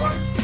What?